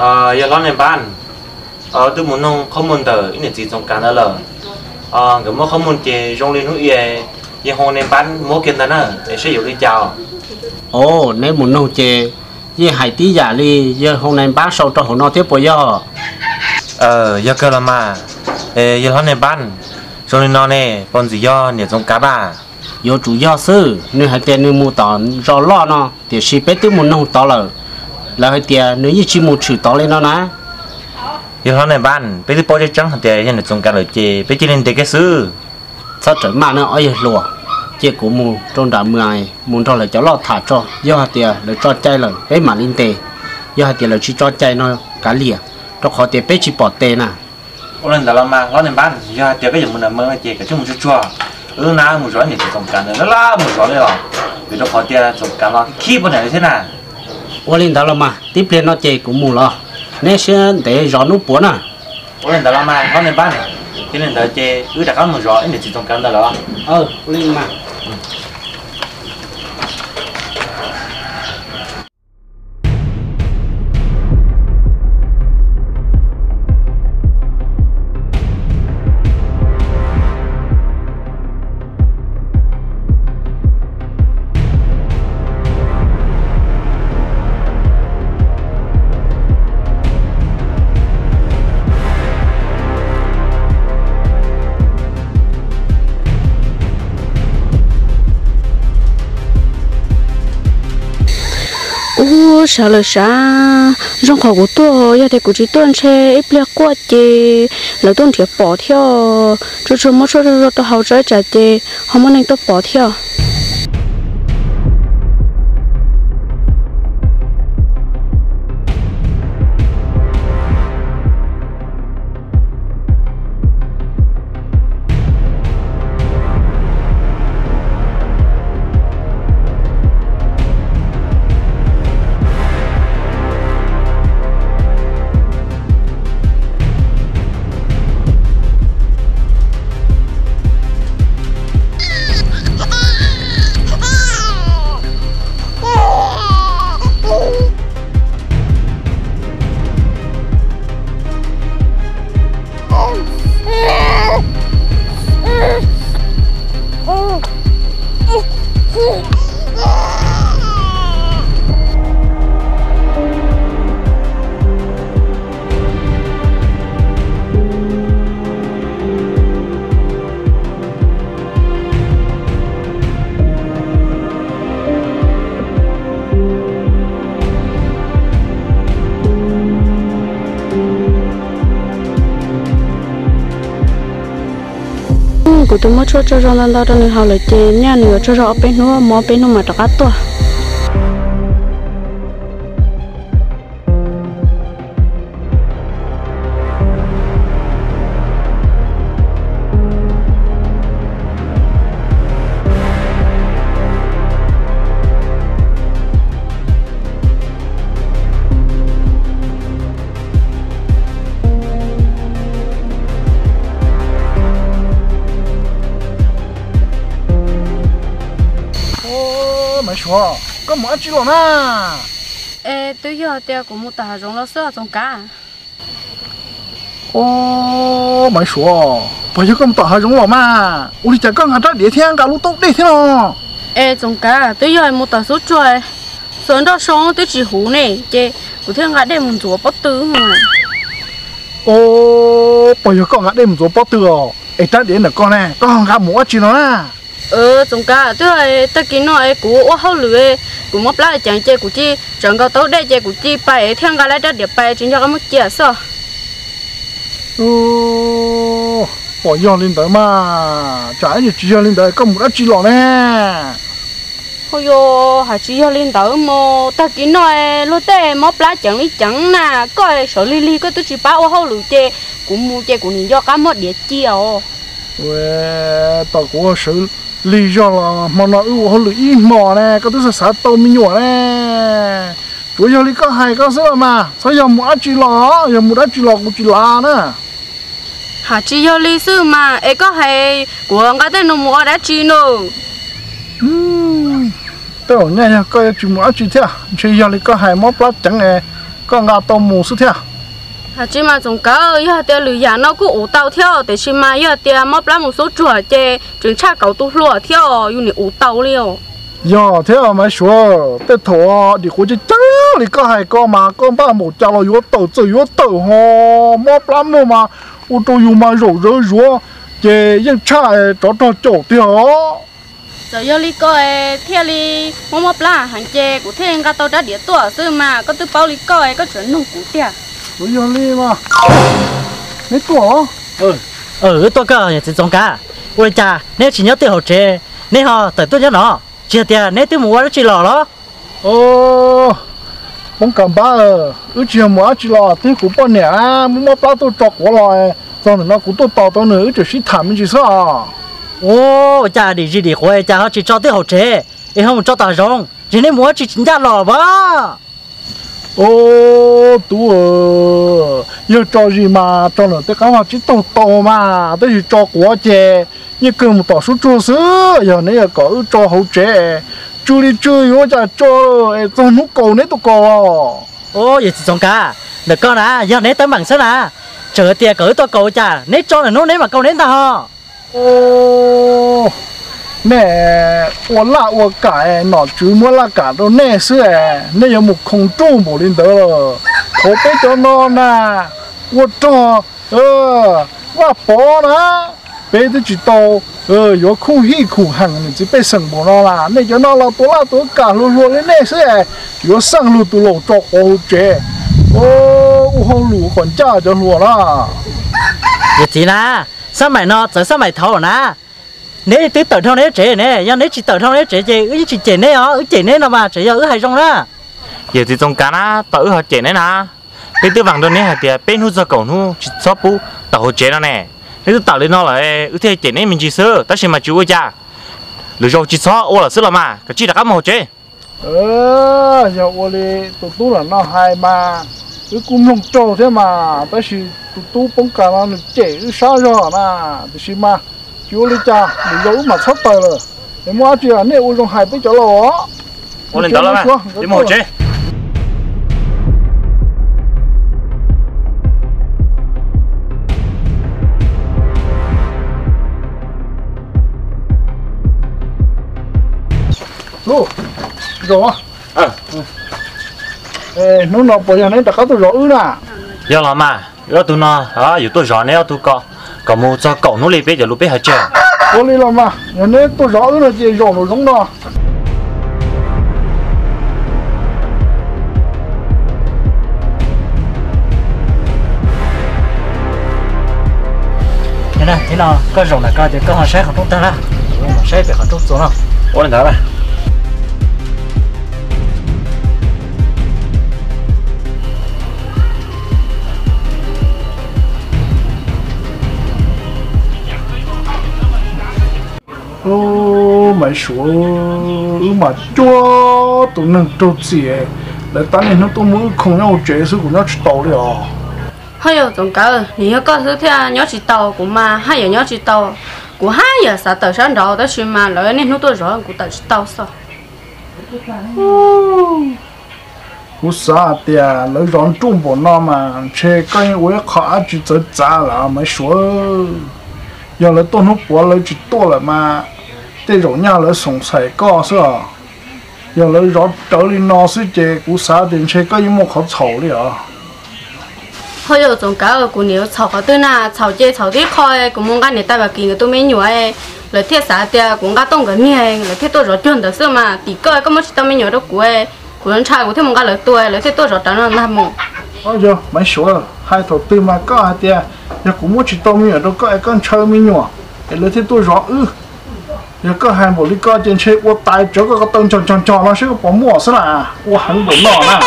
ờ giờ lo này ban. Ờ tôi muốn nông không muốn tờ ít này chỉ trong cả đó là ờ cái mà không muốn chơi trong liên hữu ye ye hôm này ban mua kiện đó nữa để sử dụng đi chào. Ồ nếu muốn nông chè ye hải tí giả li ye hôm nay bác sau cho hồ nó tiếp bây giờ ờ giờ cơ là mà ờ giờ lo này ban. Trong liên nó này còn gì do để trong cả ba yo chủ do sư nếu hai tiền nếu mua tòn rõ lo nó thì chỉ biết tới muốn nông tỏ là là hai tiền nếu như chỉ mua chữ tỏ lên nó nè giờ lo này ban bây giờ bao nhiêu trắng hạt tiền hiện tại trong cả rồi chơi bây giờ nên để cái sư sao trở mà nó ở lùa. Chế của mù trong đám mười muốn cho là cháu lo thả cho. Do hạt tiền là cho chay là cái mà linh tề do hạt tiền là chỉ cho chay nó cá lìa. Cho khó tiền bé chỉ bỏ tê nè ô lần đó là mà lo này ban giờ tiền cái gì muốn làm mơ chơi cái chung một chút chua ừ na một rõ thì trong cả nó là một rõ đấy rồi. Vì nó khó tiền trong cả nó khi bên này thế nào ô linh đó là mà tiếp lên nó chế của mù lo. Nên sẽ để rõ nút bún à ô lần đó là mà lo này ban cái lần đó chơi ừ đã có một rõ thì chỉ trong cả đó là ờ ô linh mà sợ sao là sao trong khó của tôi giờ thì của chị tuân xe ít lẹ quá chị là tuân thì bỏ theo chú chú mất cho cho tôi hậu trái trả chị không muốn anh tôi bỏ theo. Của tôi mới cho cho cho lên đó nên họ lại chơi nhà nữa cho cho bên nữa mò bên nữa mà đặt to chỉ lo na ê tôi giờ tiền của một tờ giống nó sữa trong cá ô mày xóa bây giờ tao hay giống lo mà ui chả con ngắt ra địa thiên cả lúc tốt đi thế nào ê trong cá tôi giờ một tờ số chơi sớm đó sống tôi chỉ hú này chứ thiên gái đem một chỗ bắt tư mà ô bây giờ con đây một số bao tiêu ê ta đến là con này con ngắt mua chỉ nó na ờ trong cá tôi là ta kiến nói của ô hậu lưỡi của một lá chẳng chơi của chi chẳng có tốt đây chơi của chi bài thiên gái lại ra địa bài chính cho cái mức chia sao ô bỏ vô lên tới mà. Chả gì chỉ vô lên tới có một chỉ lo nè. Ôi yo hà chỉ cho lên tới mò ta kiến nói lúc tê móp lá chẳng lý chẳng nè coi sợ li li có tôi chỉ bảo ô hậu lưỡi chơi cũng mua chơi của mình do cá mất địa chiều Ue, tao có sự lý do là mà nó ưu họ lưỡi mò nè, có thứ sao tao mình nhỏ nè. Chủ yếu lý có hai có sữa mà, sao giờ mua chỉ lò, giờ mua chỉ lò cũng chỉ là nè. hà chỉ cho lý sư mà ấy có hay của cái tên nó mua đã chi nữa Ừm, tao nghe nha, coi chỉ mua chỉ thế, chỉ giờ lý có hai móp lát chẳng nè, con ngà tàu mù sức theo hả chỉ mà chúng có yêu tiền lười nhà nó cũng ủ tàu theo. Để chỉ mà yêu tiền móp lá một số chùa chè chúng cha cầu tu lúa theo. Yêu nị ủ tàu liêu giờ theo mà số tết thọ thì cũng chỉ chắc thì có hai con mà con ba một cha là yếu tàu tự yếu tàu ho móp lắm mà ô tô yêu mà rổ rỡ rửa chè yên cha cho cho chỗ theo. Giờ yêu li coi theo li móp móp lá hàng chè của thiên cái tàu đã địa tuổi xưa mà có tư bao li coi có chuyện nông cụ tiền tôi yêu li mà. Mấy tuổi ừ. Ừ tôi có nhà chỉ giống cả ôi cha nếu chỉ nhớ tiêu hậu chế nếu họ tới tôi nhớ nó. Chia tiền nếu tiêu mua nó chỉ lò đó ô bông cầm ba ờ. Ước chỉ mua chỉ là tí cũng bao nè muốn mua bao tôi chọc quá rồi cho nên nó cũng tôi tao tao nữa chỉ xin thảm chỉ sao ô cha đi gì đi khỏe họ chỉ cho tiêu hậu chế em không cho tao rong. Chỉ nên mua chỉ chính ra lò ba ô tú yêu cho gì mà cho nó tất cả họ chỉ tao tao mà. Tôi chỉ cho quá chè. Như cơ một tao số cho sữa giờ này có cho hậu chế chú đi chơi yo chả cho. Cho nó cầu này tôi cầu ô vậy chỉ giống cả. Được con à giờ nếu tới bằng sân à. Chờ tiền cỡ tôi cầu cha nếu cho là nó nếu mà cầu đến ta ho. 哦，那我拉我改，那周末拉改到那是哎，那有木空中不领得了，可别叫那呢，我找呃，我包呢，别的知道。ờ yo khu hi khu hàng này chỉ bị sừng bộ nó là này cho nó là tổ là tổ cả luôn luôn lên này sẽ yo sang luôn tụ lộ cho ô chế ô u hong lù còn cha cho luôn là vậy thì na sao mày nó giờ sao mày thầu na Nếu tí tờ thông đấy chế nè do nếu chỉ tờ thông đấy chế chế ứ chỉ chế nè ó ứ chế nè nó mà chế ứ hay trong đó giờ thì trong cá na tớ họ chế nè na bên tư vàng đâu nè thì bên hút ra cổng hút chỉ shop bu tàu chế nó nè. Nếu tôi tạo lên nó là ứ thế chế nè mình chỉ sơ ta xem mà chú ơi cha. Lựa rồi chỉ xóa ô là sơ là mà cái chỉ là các màu chế ờ giờ ô li tụ tụ là nó hay mà cứ cũng nông trâu thế mà ta chỉ tụ tụ bông cả nó chế cứ sao rồi mà thì xin mà chú li cha mình giấu mà sắp tới rồi. Em mua chuyện này ô trong hai tới chỗ lo ô lên đó là mà đi màu chế lu rõ ờ. Ê nó nó bây giờ này đã có tôi rõ ư nè. Giờ là mà giờ tụi nó à giờ tôi rõ nếu tôi có có mua cho cậu nó liền biết giờ lúc biết hết chưa ô li làm mà giờ này tôi rõ là gì rõ nó giống đó thế này thế nào? Có rồng là coi thì có họ sẽ không tốt ta là sẽ phải không tốt xuống nào ô lên đó số ư mà cho tụi nó trâu gì lại tao này nó tôi muốn không nhau chế sự của nó chỉ tàu đi à. Hay ở trong cả nếu có thứ theo nhớ chỉ tàu của mà hay ở nhớ chỉ tàu của hai giờ sao tàu sáng đó đó chuyện mà lỡ nên nó tôi rõ của tàu chỉ tàu sao? Cú sa tia lấy rón trung bộ nó mà chế cái quế khó chỉ tới giá là mày số giờ lấy tôi nó bỏ lấy chỉ to là mà thế rồi nhà lấy sống sài có sao giờ lấy rón trở lên nó sẽ chế cú sa tiền chế cái một khó chậu đi à hay ở trong cả của nếu chào họ tôi na chào chơi chào đi coi của mong cái này ta bảo kỳ người tôi mấy nhiều ấy lời thiết xã tia cũng có tông cái này lời thiết tôi rõ chuẩn được xưa mà tí coi có một chút tao mấy nhiều đó của ấy của anh trai của thêm một cái lời tôi lời thiết tôi rõ trắng là làm một ôi giờ mày số hai thầu tư mà có hai tia giờ cũng muốn chỉ tao mình ở đâu có ai con chơi nhỏ để lấy thế tôi rõ ư giờ có hai bộ lý co trên xe ô tài chỗ có tông tròn tròn tròn nó sẽ có bỏ mua sao là ô hắn bộ nọ nè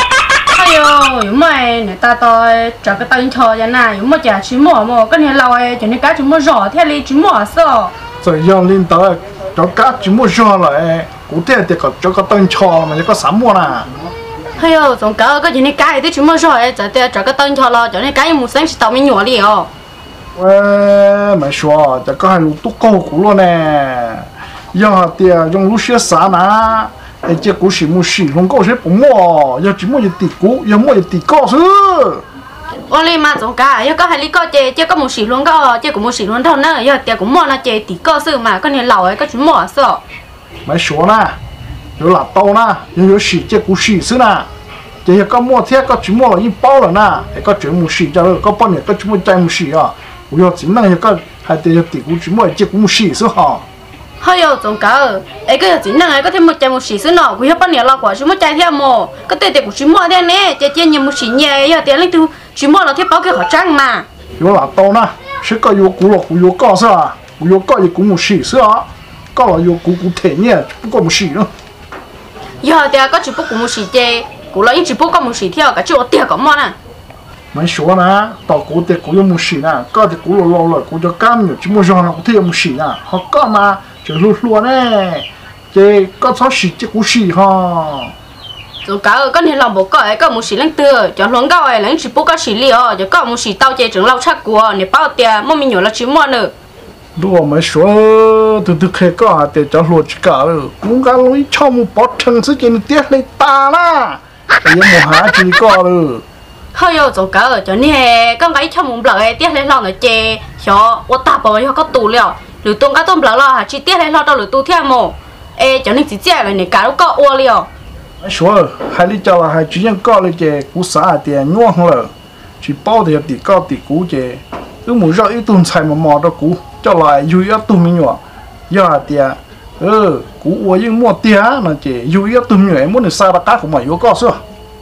ai yo yo mày người ta tôi cho cái tên cho cho này yo mà chả chỉ mua mà cái này lâu ấy cho nên cá chỉ mua rõ theo lý chỉ mua sao rồi giờ lên tới cho cá chỉ mua rõ lại cụ thể thì có cho có tông tròn mà có sắm mua nè. Hay yo trong cả cái chuyện này cái thì chỉ mua rõ ấy cho theo cho cái tên cho lo cho nên cái mua sáng chỉ tao mình nhỏ đi oh ê mày số cho có hai lũ túc câu cũ luôn nè giờ thì dùng lũ xe xả nè ai chế cú xì mua xì không có sẽ bụng mò giờ chỉ mua gì tịt cú giờ mua gì tịt co sư ô li mà giống cả giờ có hai lý có chơi chơi có một xí luôn có chơi cũng một xí luôn thôi nữa giờ tiền cũng mua là chơi tí cơ sự mà có nên lẩu ấy có chúng mua sợ mày số na giờ là tàu na giờ giờ xì chế cú xì sư na giờ giờ có mua thế có chỉ mua là in bao rồi na ai có chuyện mua xì cho có bao nhiêu có chỉ mua trái mua xì à giờ chỉ năng giờ có hai tiền giờ tịt cú chỉ mua chế cú mua xì sư hả hơi yo giống cả ấy cái gì năng ấy có thêm một trái một xí xứ nọ. Cũng bao nhiêu là quả chúng một trái theo mồ. Có tiền tiền cũng chúng mua thế nè. Chơi chơi nhiều một xí nhẹ giờ tiền lên từ. Chúng mua là thêm bao cái họ trăng mà. Giờ là tàu na sẽ có giờ cú là cú giờ có sư à? Cú giờ có giờ cú mua xì sư à có là giờ cú cú thể nhẹ không có mua xì nữa. Giờ tiền có chỉ cũng một xí chơi cũng là những chỉ bút có một xí theo cả chỗ tiền có mua nè. Mày số na tao cú tiền cú giờ mua xì na có thì cú lo lo cú giờ cam nhiều chỉ mua giòn là cú thêm mua xì na họ có mà chỉ lu lu nè chế có số xì chế cú xì ha rồi cả có nên làm bộ có ấy có một xí lên từ cho luôn cao ấy lên chỉ bút có xí liò cho có một xí tao chơi trường lâu chắc của để bao tiền mua mình nhiều là chỉ mua nữa lúc mà số từ từ khi có để cho lu chỉ cả rồi. Cũng cả lối cho một bó chân sự kiện tiếc lấy ta bây giờ một há chỉ có rồi. Hơi rồi cả cho nên con gái cho muốn lợi tiếc lên lo nữa chơi cho tôi ta bảo yo có tù liò lũ tung cá tôm lỡ lo hả? Chi tiết hay lo đâu lũ tu theo mồ? Ê cho nên chỉ chè này nè cá lúc có ua liều. Sure hai lý cho là hai chỉ nhân có lấy chè cú xã tiền nhuông không lờ. Chỉ bao thì tỷ cao tỷ cú chè. Cứ muốn rõ ít tuần xài mà mò đó cú cho lại dù ít tuần mình nhỏ. Giờ tiền à, ừ cú ua nhưng mua tiền mà chè dù ít tuần nhỏ muốn được xa bạc cá của mày vô có xưa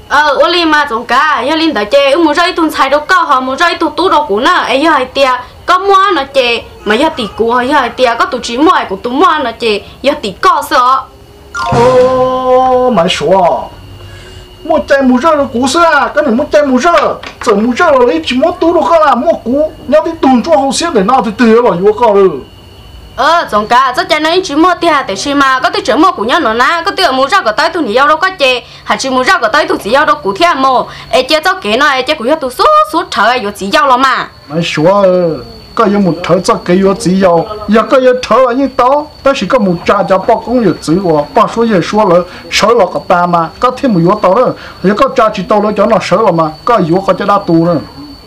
ờ ua li mà chúng cá giờ linh đại chè cứ muốn rõ ít tuần xài đâu có họ muốn rõ ít tuần tú đâu cú nè. Ấy giờ tiền à, có mua nó chè mà yo tỷ cú yo hai tia có tu chỉ mua của tu mua nó chơi yo tỷ có sợ. Ô mày số mua trái mua rơ cú sao cái này mua trái mua rơ. Giờ mua rơ lấy chỉ mua tú đâu có là mua cú nhau đi tuần cho hậu xếp để nào thì từ rồi yêu có rồi ờ giống cả rất chả nói chỉ mua tiền để xem mà có thể chở mua của nhau nữa na có thể mua ra cái tay tu nhiều đâu có chơi hay chỉ mua ra cái tay tu chỉ yêu đâu cụ theo mua ấy chơi cho cái này chơi của yêu tu số số trời yêu chỉ yêu lo mà. Mày số có yêu một thở cho cái yêu chỉ yêu giờ có yêu thở là như tao但是个木渣家包工有只我把说也说了手了个大嘛个天木有到了也个渣去到了叫那手了嘛个有个叫他多了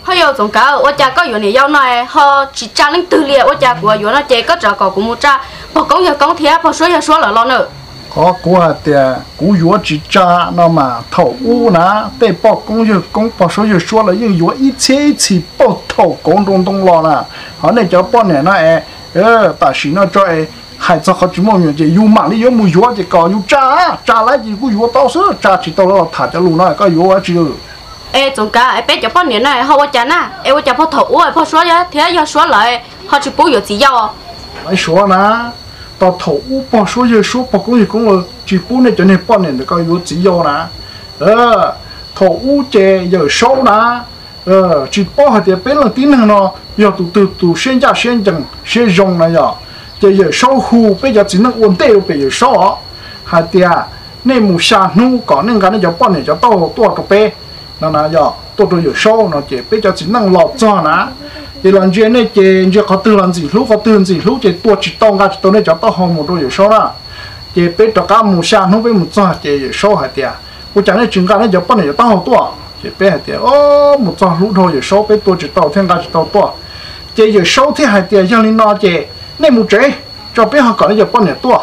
hơi yo giống cả ở cha có yêu này yêu này họ chỉ cha lên tư liệu ở cha của yêu nó chơi có trò có của một cha bỏ công yêu công thiệt bỏ số yêu số là lo nữa Có của tiền cú yếu chỉ cha nó mà thầu u nè để bỏ công yêu công bỏ số yêu số là nhưng yếu ít chế ít chỉ bỏ thầu công đông đông lo nè họ này cho bỏ này nó ê ơ ta chỉ nó cho ê hai cho họ chỉ mong nhận chỉ yếu mà đi yếu mua yếu chỉ có yếu cha cha lại gì cú yếu tao sữa cha chỉ tao nó thả cho luôn nó có yếu chỉ ê giống cả ê bé cho bao nhiêu này họ cha na ê cha bỏ thầu ơi bỏ số ya thế yêu số lại họ chỉ bố yêu chỉ yêu mày số nè tao thầu u bỏ số giờ số bỏ cũng gì cũng là chỉ bốn này cho nên bỏ này được coi yếu chỉ yêu nè ờ thầu chè giờ số nè ờ chỉ bỏ hạt tiền bên là tin hàng nó giờ từ từ từ xuyên ra xuyên chừng xuyên rong này giờ chè giờ số hu bây giờ chỉ năng ổn định bây giờ số hạt tiền nên mù sa nu có nên cái này cho bỏ này cho tao tua cái bé nó là giờ tôi tôi giờ số nó chế bây giờ chỉ năng lọt cho nè thì lần chuyện này chị chị có tư làm gì lúc có tư làm gì lúc chị tua chỉ tông ra chỉ tông này cho tao hồng một đôi giày sau ra, chị biết cho cá một sàn không biết một sao chị giày sau hai tiệt cô chẳng này chúng ta này cho bắt này giờ tao tua. Chị biết hai tiệt ô một sao lúc thôi giày sau biết tua chỉ tao thêm ra chỉ tao tua. Chị giày sau thì hai tiệt cho nên nó chị này một chế cho biết họ còn cho bắt này tua.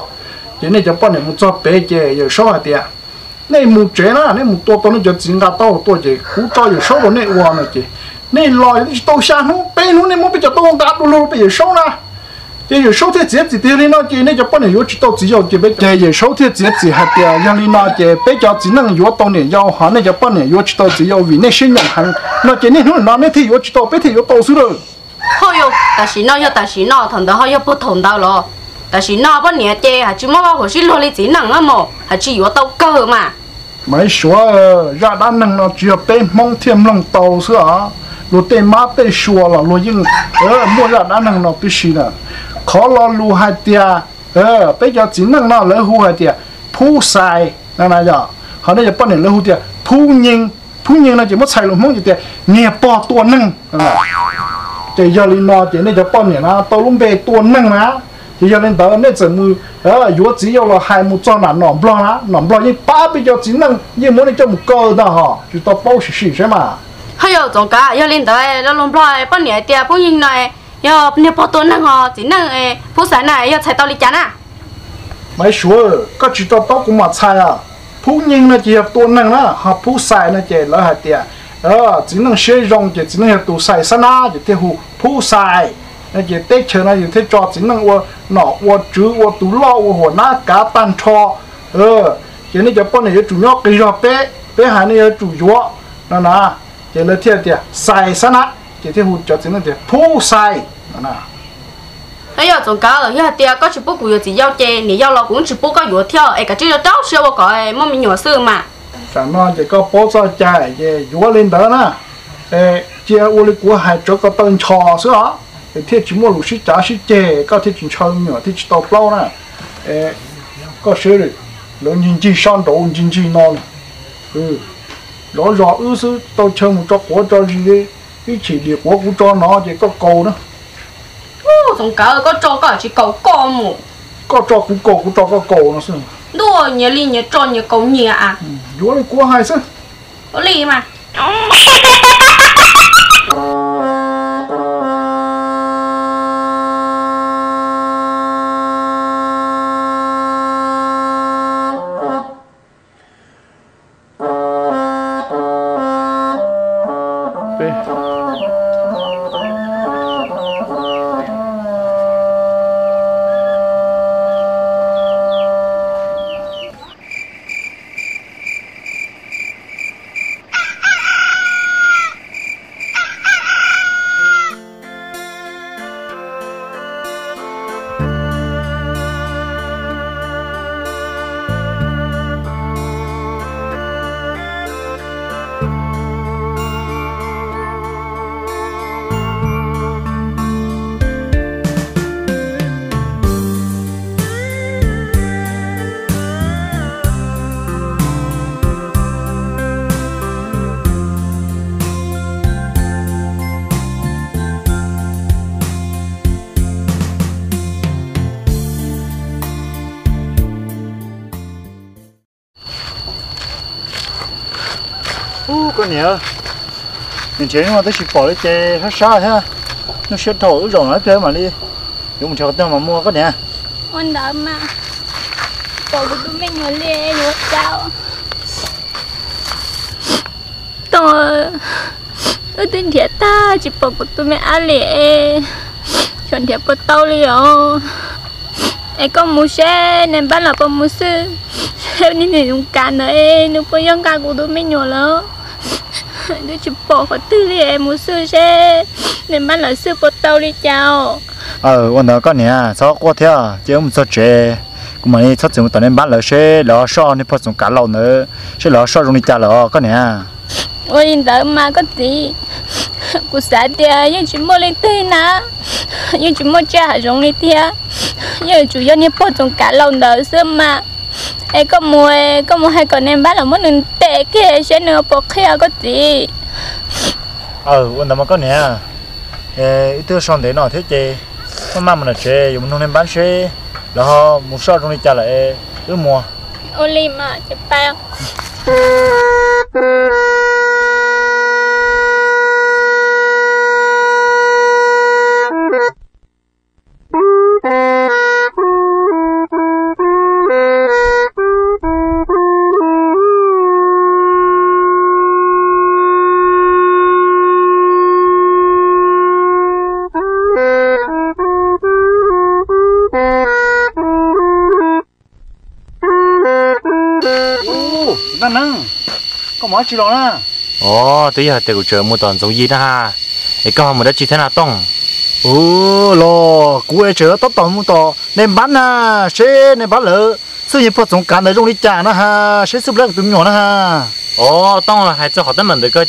Chị này cho bắt này một sao bé chị giờ sau hả tiệt này một chế nó này một tua tao nó giờ chúng ta tao tua chị cho giày giờ sau này qua này chị nên lo đi tàu xa nó bên nó nên muốn bây giờ tàu đã đồ luôn bây giờ sâu na. Bây giờ sâu thế chết chỉ tiêu đi nó chỉ nên cho bọn này yếu chỉ tàu chỉ giàu chỉ bây giờ giờ sâu thế chết chỉ hạt tiêu yang đi nó chỉ bây giờ chỉ năng yếu tàu này giàu hả? Nên cho bọn này yếu chỉ tàu chỉ giàu vì nên sinh nhật hàng nó chỉ nên nó nên thì yếu chỉ tàu bây thì yếu tàu xứ rồi. Thôi yo ta à lo te ma pe shua eh, la lo yin ờ mua ra đã năng nó bị xì nè khó lo lu hai tia eh, ờ bây giờ chỉ năng nó lỡ hu hai tia. Phu sai nè nè giờ họ đây giờ bắt này lỡ hu tia. Phu nhìn phu nhìn là chỉ mất sai luôn mong chỉ tia. Nghe bỏ tua năng chỉ giờ lên nó chỉ nên giờ bắt này nó tao luôn về tua năng nè chỉ cho nên tới nên chỉ mu ờ vừa chỉ yêu là hai mu cho là nòng blo nè nòng blo như ba bây giờ chỉ năng như muốn để cho một cơ đó hả chỉ tao bao xì xì thế mà hay giờ tổng cả giờ lên tới nó lồng bò bao nhiêu tiền bao nhiêu này giờ nếu bao tuần năng họ chỉ năng phụ sản này giờ chạy tao đi chán à mấy số có chỉ tao tao cũng mà sai à phụ nhân nó chỉ học tuần năng á học phụ sai nó chỉ là hạt tiền ờ chỉ năng sử dụng chỉ chỉ năng học tu sai sana chỉ theo phụ phụ sai nó chỉ tết chờ nó chỉ theo cho chỉ năng wo nọ wo chữ wo tu lo wo hồ na cá tan cho ờ chỉ nên cho bọn này chủ nhau cái rồi bé bé hai này chủ yếu nó nè chỉ là theo tiền sai sana chỉ theo phụ cho chỉ năng thì phụ sai nó nè hay giờ tổng cả rồi giờ tiền có chỉ bố cụ chỉ giao chè nếu giao lo cũng chỉ bố có yếu theo ấy cả chỉ là trâu xưa bao cái mong mình nhỏ xưa mà rằng nó chỉ có bố cho chạy chỉ yếu lên đó nè ê chỉ ô lý của hai chỗ có tên trò đó thì thiết chỉ mua lũ sĩ trả sĩ chè có thiết chỉ cho nhỏ thiết chỉ tàu lâu nè ê có sửa rồi lớn nhìn chi sang đầu nhìn chi non ừ rõ rõ ư sư tao chơi một cho của cho gì đi. Cái chỉ địa của của cho nó chỉ có cầu đó. Tổng cả có cho có chỉ cầu con một có cho cũng cầu cũng cho có cầu nó sư. Đua nhớ li nhớ cho nhớ cầu nhớ à yếu lý của hai sư. Có li mà có nhớ mình chế mà tôi chỉ bỏ đi chơi, hết xa ha à? nó sẽ thổi rồi nó chơi mà đi. Dùng cho tôi mà mua có nhớ con đỡ mà. Bỏ của tôi mình ngồi lên rồi sao tôi tôi tin thiệt ta chỉ bỏ của tôi mẹ ăn liền chọn thiệt bỏ tao liền ai có mua xe nên bắt là có mua xe theo nên thì dùng cả nữa nó có những cả của tôi mình nhiều lắm tôi chỉ bỏ vào tư liền mua xe xe. Nên bán là xe bỏ tao đi chào. Ờ วัน đó có nè sao qua theo chứ không sao chế cũng mà đi thoát chúng tao nên bán lỡ xe. Lỡ so nên phát chúng cá lâu nữa. Xe lỡ so trong đi trả lỡ có nè ôi nhìn tới mà có gì cô xã tia nhưng chỉ mua lên tươi nè. Nhưng chỉ mua cha giống lên tia. Nhưng chủ yếu nên bỏ trong cá lâu nữa xưa mà ai có mua có mua hai con em bán là muốn đừng tệ kia sẽ nữa bỏ kia có gì? Ờ วัน đó mà có nè. Ê ít thứ xong để nó thế chế nó mang mình là chế dùng nó nên bán xe lỡ một số trong đi trả lại ư mua. Ôi li mà chỉ bao nó có mấy chỉ đó nè. Ồ tới giờ tiêu chờ mua toàn giống gì đó ha. Ấy có một đất chỉ thế nào tông? Ừ lo cú ấy chờ tốt mua tao nên bán à xe nên bán lỡ. Sư nhập phát chúng cá ở trong đi trả nó ha xe sụp lắc tụi nhỏ nó ha. Ồ tông là hai chỗ họ tận mình được cơ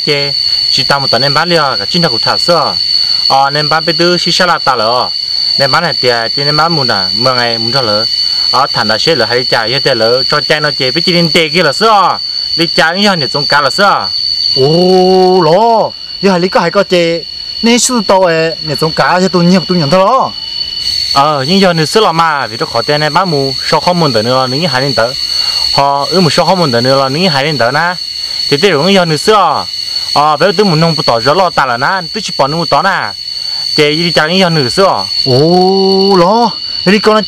chỉ tao một tuần nên bán liền cả chính là của thảo sữa ờ nên bán bây giờ chỉ sao là ta lỡ. Nên bán này tiền nên bán muốn à mười ngày muốn cho lỡ ờ thằng đã xe lỡ hay trả như thế lỡ cho chạy nó chế bây giờ nên tiền kia là sữa đi trả như này trong cá là sữa ồ lo hai lý có hai cái chế nên sư tao ấy nên chúng cá cho tụi nhiều tụi nhỏ thôi ờ nhưng giờ nữa xưa là mà vì nó khó tiền này bán mù sau không muốn tới nữa là những hai đến tới họ ư một sau không muốn tới nữa là những hai đến tới na thì tôi cũng giờ nữa xưa ờ bây giờ tôi muốn nông tỏ rõ lo ta là na tôi chỉ bỏ nông tỏ na chị đi chàng những giờ nữa xưa ồ lo đi con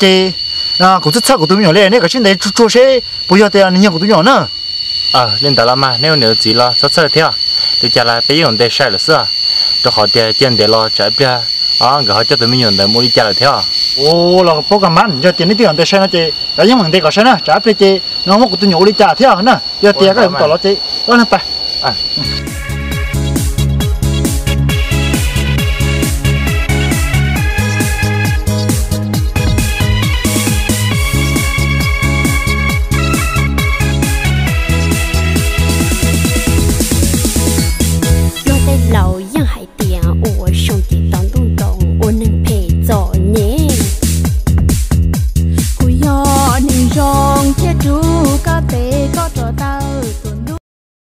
anh chị à cũng rất sắc của tôi nhỏ lên này cái chuyện đấy chua chua xe bây giờ tiền nhiều của tôi nhỏ nữa ờ lên tới là mà nếu nếu gì lo sắp sắp theo thì chả là bây giờ để sai là xưa cho họ tiền tiền để lo trái bia ờ người họ cho tụi mình dùng để mua đi chả là theo ồ là bố cầm bán cho tiền đi tiền để xe nó chị đã những vấn đề có xe nó trả về chị nó mất của tôi nhỏ đi trả theo nữa giờ tiền cái tỏ lo chị đó là phải à